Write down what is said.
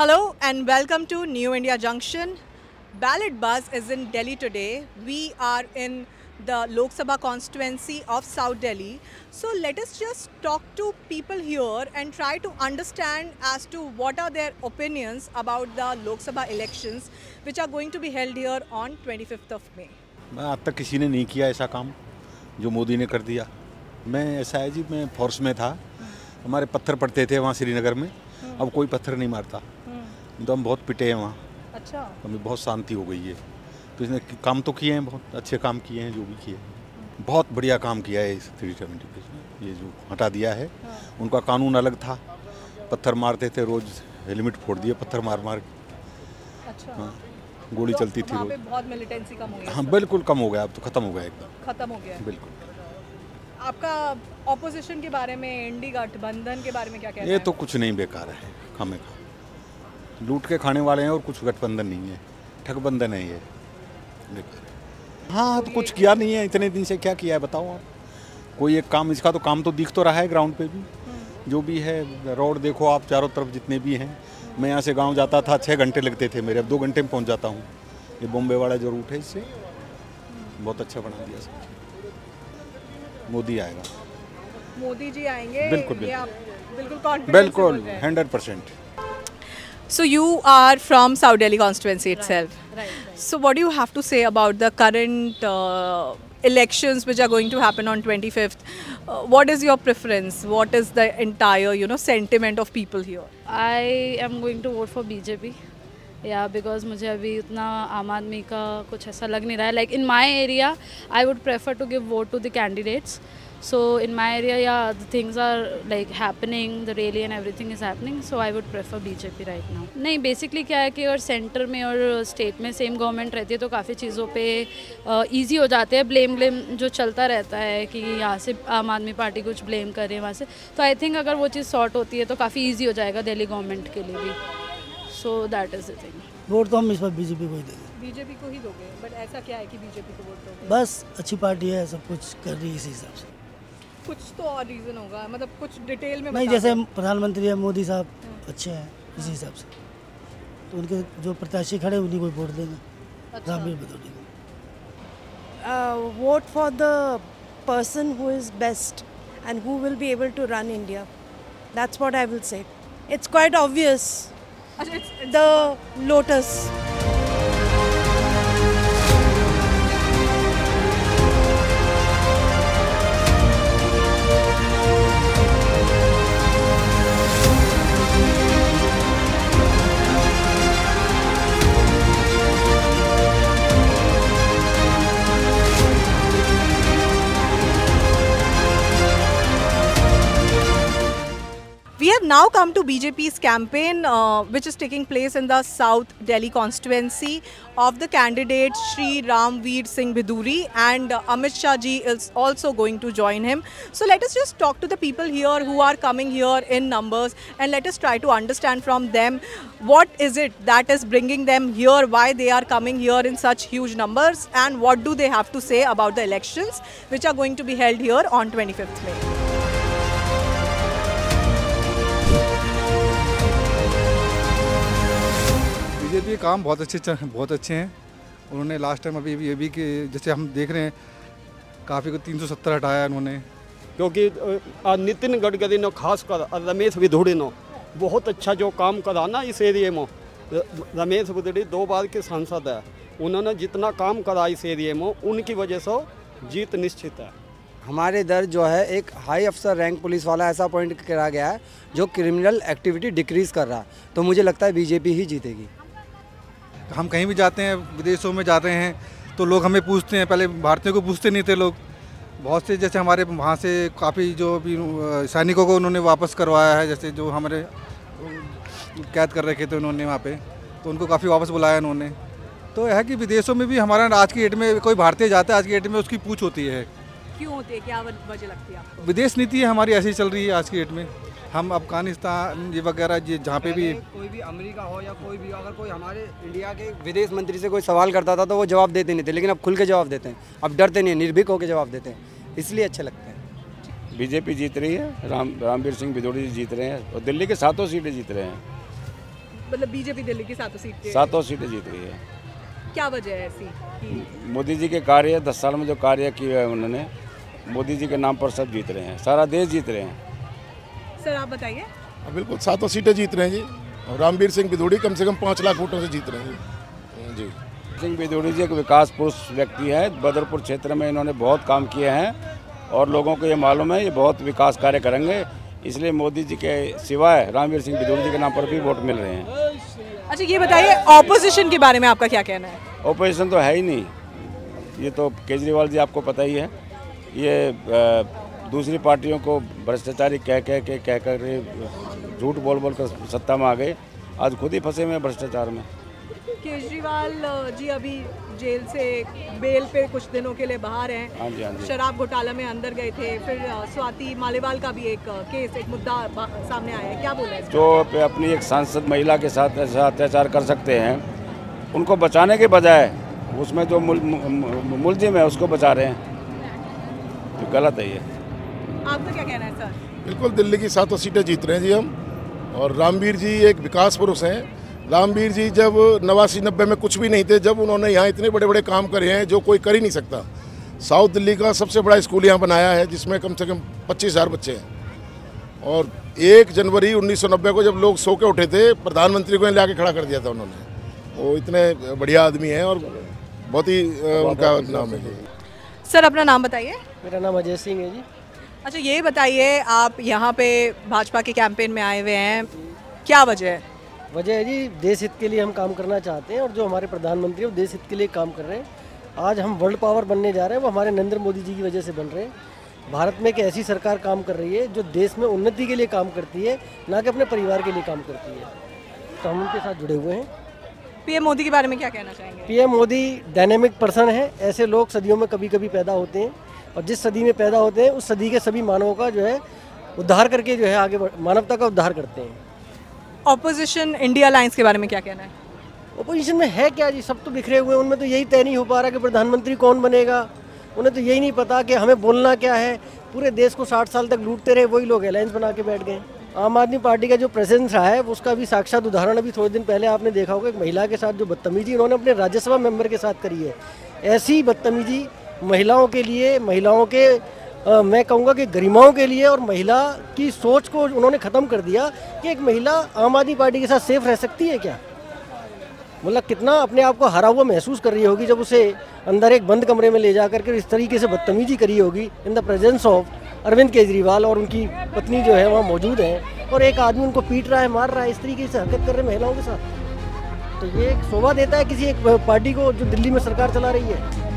Hello and welcome to New India Junction. Ballot Buzz is in Delhi today. We are in the Lok Sabha constituency of South Delhi. So let us just talk to people here and try to understand as to what are their opinions about the Lok Sabha elections which are going to be held here on 25th of May. मैं आज तक किसी ने नहीं किया ऐसा काम जो मोदी ने कर दिया मैं ऐसा है जी मैं फोर्स में था हमारे पत्थर पड़ते थे वहाँ श्रीनगर में अब कोई पत्थर नहीं मारता तो हम बहुत पिटे हैं वहाँ। अच्छा। हमें बहुत शांति हो गई है। तो इसने काम तो किए हैं बहुत अच्छे काम किए हैं जो भी किए बहुत बढ़िया काम किया है इस थ्री सेवेंटी में ये जो हटा दिया है उनका कानून अलग था। पत्थर मारते थे रोज़ हेलमेट फोड़ दिए पत्थर मार मार। अच्छा। हाँ गोली चलती थी रोज। बहुत मिलिटेंसी कम हो गई हाँ बिल्कुल कम हो गया अब तो ख़त्म हो गया एकदम। खत्म हो गया। बिल्कुल। आपका ऑपोजिशन के बारे में इंडी गठबंधन के बारे में क्या कहना ये तो कुछ नहीं बेकार है खामे खा। लूट के खाने वाले हैं और कुछ गठबंधन नहीं है ठगबंधन है ये। बेकार हाँ तो कुछ किया नहीं है इतने दिन से क्या किया है बताओ आप। कोई एक काम इसका तो काम तो दिख तो रहा है ग्राउंड पे भी। जो भी है रोड देखो आप चारों तरफ़ जितने भी हैं। मैं यहाँ से गाँव जाता था छः घंटे लगते थे मेरे। अब दो घंटे में पहुँच जाता हूँ। ये बॉम्बे वाला जो रूट है इससे बहुत अच्छा बना दिया सब। मोदी आएगा। मोदी जी आएँगे बिल्कुल, बिल्कुल। बिल्कुल हैं। Hundred percent So you are from South Delhi constituency itself. Right. right. So what do you have to say about the current uh, elections which are going to happen on 25th? Uh, what is your preference? What is the entire you know sentiment of people here? I am going to vote for BJP. या because मुझे अभी उतना आम आदमी का कुछ ऐसा लग नहीं रहा है। Like in my area I would prefer to give vote to the candidates so in my area या things are like happening the rally and everything is happening so I would prefer BJP right now नहीं basically क्या है कि अगर centre में और state में same government रहती है तो काफ़ी चीज़ों पे ईजी हो जाते हैं। ब्लेम ब्लेम जो चलता रहता है कि यहाँ से आम आदमी पार्टी कुछ ब्लेम करे वहाँ से। तो आई थिंक अगर वो चीज़ सॉर्ट होती है तो काफ़ी ईजी हो जाएगा दिल्ली गवर्नमेंट के लिए भी। So that is the thing vote तो हम इस बार बीजेपी को ही देंगे बीजेपी को ही दोगे बट ऐसा क्या है कि बीजेपी को वोट दोगे? बस अच्छी पार्टी है सब कुछ कर रही है इसी हिसाब से। कुछ तो और रीजन होगा मतलब कुछ डिटेल में नहीं जैसे प्रधानमंत्री है मोदी साहब अच्छे हैं इसी हिसाब से। तो उनके जो प्रत्याशी खड़े हैं, उन्हीं को वोट देंगे अच्छा। रामवीर भदौरी को। Uh, vote for the person who is best and who will be able to run India. That's what I will say. It's quite the lotus. Have now come to BJP's campaign, uh, which is taking place in the South Delhi constituency of the candidate Sri Ramveer Singh Biduri, and uh, Amit Shah ji is also going to join him. So let us just talk to the people here who are coming here in numbers, and let us try to understand from them what is it that is bringing them here, why they are coming here in such huge numbers, and what do they have to say about the elections which are going to be held here on 25th May. के काम बहुत अच्छे बहुत अच्छे हैं। उन्होंने last time अभी ये भी कि जैसे हम देख रहे हैं काफ़ी को तीन सौ सत्तर हटाया उन्होंने। क्योंकि नितिन गडकरी ने खास कर रमेश विधुड़ी ने बहुत अच्छा जो काम करा ना इस एरिए में रमेश विधुड़ी दो बार के सांसद है। उन्होंने जितना काम करा इस एरिए में उनकी वजह से जीत निश्चित है। हमारे इधर जो है एक हाई अफसर रैंक पुलिस वाला ऐसा अपॉइंट करा गया है जो क्रिमिनल एक्टिविटी डिक्रीज कर रहा है। तो मुझे लगता है बीजेपी ही जीतेगी। हम कहीं भी जाते हैं, विदेशों में जाते हैं तो लोग हमें पूछते हैं। पहले भारतीयों को पूछते नहीं थे लोग। बहुत से जैसे हमारे वहाँ से काफ़ी जो भी सैनिकों को उन्होंने वापस करवाया है, जैसे जो हमारे कैद कर रखे थे उन्होंने वहाँ पे तो उनको काफ़ी वापस बुलाया उन्होंने। तो यह है कि विदेशों में भी हमारा आज की डेट में कोई भारतीय जाता है, आज की डेट में उसकी पूछ होती है। क्यों होती है? क्या वजह लगती है आपको? विदेश नीति हमारी ऐसी चल रही है आज की डेट में। हम अफ़गानिस्तान ये वगैरह ये जहाँ पे भी कोई भी अमेरिका हो या कोई भी अगर कोई हमारे इंडिया के विदेश मंत्री से कोई सवाल करता था तो वो जवाब देते नहीं थे लेकिन अब खुल के जवाब देते हैं। अब डरते नहीं निर्भीक होकर जवाब देते हैं। इसलिए अच्छे लगते हैं। बीजेपी जीत रही है राम रामवीर सिंह भिदोड़ी जी जीत रहे हैं और दिल्ली के सातों सीटें जीत रहे हैं। मतलब बीजेपी दिल्ली की सातों सीट सातों सीटें जीत रही है। क्या वजह है ऐसी मोदी जी के कार्य दस साल में जो कार्य किए हैं उन्होंने मोदी जी के नाम पर सब जीत रहे हैं सारा देश जीत रहे हैं। सर आप बताइए। हाँ, बिल्कुल सातों सीटें जीत रहे हैं जी। और रामवीर सिंह बिधूड़ी कम से कम पाँच लाख वोटों से जीत रहे हैं जी। जी। सिंह बिदुड़ी जी एक विकास पुरुष व्यक्ति है बदरपुर क्षेत्र में इन्होंने बहुत काम किए हैं और लोगों को ये मालूम है ये बहुत विकास कार्य करेंगे। इसलिए मोदी जी के सिवाय रामवीर सिंह बिदुड़ी जी के नाम पर भी वोट मिल रहे हैं। अच्छा ये बताइए ऑपोजिशन के बारे में आपका क्या कहना है? ऑपोजिशन तो है ही नहीं। ये तो केजरीवाल जी आपको पता ही है। ये दूसरी पार्टियों को भ्रष्टाचारी कह कह के कह कर झूठ बोल बोल कर सत्ता में आ गए। आज खुद ही फंसे हुए हैं भ्रष्टाचार में। केजरीवाल जी अभी जेल से बेल पे कुछ दिनों के लिए बाहर हैं। हाँ जी हाँ जी। शराब घोटाला में अंदर गए थे। फिर स्वाति मालेवाल का भी एक केस एक मुद्दा सामने आया है। क्या बोला है जो अपनी एक सांसद महिला के साथ ऐसा अत्याचार कर सकते हैं उनको बचाने के बजाय उसमें जो मुल, मुलजिम है उसको बचा रहे हैं। तो गलत है ये? आपका क्या कहना है सर? बिल्कुल दिल्ली की सातों सीटें जीत रहे हैं जी हम। और रामवीर जी एक विकास पुरुष हैं। रामवीर जी जब नवासी नब्बे में कुछ भी नहीं थे जब उन्होंने यहाँ इतने बड़े बड़े काम करे हैं जो कोई कर ही नहीं सकता। साउथ दिल्ली का सबसे बड़ा स्कूल यहाँ बनाया है जिसमें कम से कम पच्चीस हज़ार बच्चे हैं। और एक जनवरी 1990 को जब लोग सो के उठे थे प्रधानमंत्री को यहाँ लाके खड़ा कर दिया था उन्होंने। वो इतने बढ़िया आदमी हैं और बहुत ही उनका नाम है। जी सर अपना नाम बताइए। मेरा नाम अजय सिंह है जी। अच्छा ये बताइए आप यहाँ पे भाजपा के कैंपेन में आए हुए हैं। क्या वजह है? वजह है जी देश हित के लिए हम काम करना चाहते हैं और जो हमारे प्रधानमंत्री हैं वो देश हित के लिए काम कर रहे हैं। आज हम वर्ल्ड पावर बनने जा रहे हैं वो हमारे नरेंद्र मोदी जी की वजह से बन रहे हैं। भारत में एक ऐसी सरकार काम कर रही है जो देश में उन्नति के लिए काम करती है ना कि अपने परिवार के लिए काम करती है। तो हम उनके साथ जुड़े हुए हैं। पीएम मोदी के बारे में क्या कहना चाहेंगे? पीएम मोदी डायनेमिक पर्सन है ऐसे लोग सदियों में कभी कभी पैदा होते हैं और जिस सदी में पैदा होते हैं उस सदी के सभी मानवों का जो है उद्धार करके जो है आगे मानवता का उद्धार करते हैं। ऑपोजिशन इंडिया अलायंस के बारे में क्या कहना है? ओपोजिशन में है क्या जी? सब तो बिखरे हुए हैं उनमें तो यही तय नहीं हो पा रहा कि प्रधानमंत्री कौन बनेगा। उन्हें तो यही नहीं पता कि हमें बोलना क्या है। पूरे देश को साठ साल तक लूटते रहे वही लोग अलायंस बना के बैठ गए। आम आदमी पार्टी का जो प्रेजेंस रहा है उसका भी साक्षात उदाहरण अभी थोड़े दिन पहले आपने देखा होगा एक महिला के साथ जो बदतमीजी इन्होंने अपने राज्यसभा मेंबर के साथ करी है। ऐसी बदतमीजी महिलाओं के लिए महिलाओं के अ, मैं कहूँगा कि गरिमाओं के लिए और महिला की सोच को उन्होंने ख़त्म कर दिया कि एक महिला आम आदमी पार्टी के साथ सेफ़ रह सकती है क्या? मतलब कितना अपने आप को हरा हुआ महसूस कर रही होगी जब उसे अंदर एक बंद कमरे में ले जा करके इस तरीके से बदतमीजी करी होगी in the presence of Arvind Kejriwal और उनकी पत्नी जो है वहाँ मौजूद हैं और एक आदमी उनको पीट रहा है, मार रहा है, इस तरीके से हरकत कर रहे महिलाओं के साथ। तो ये एक शोभा देता है किसी एक पार्टी को जो दिल्ली में सरकार चला रही है।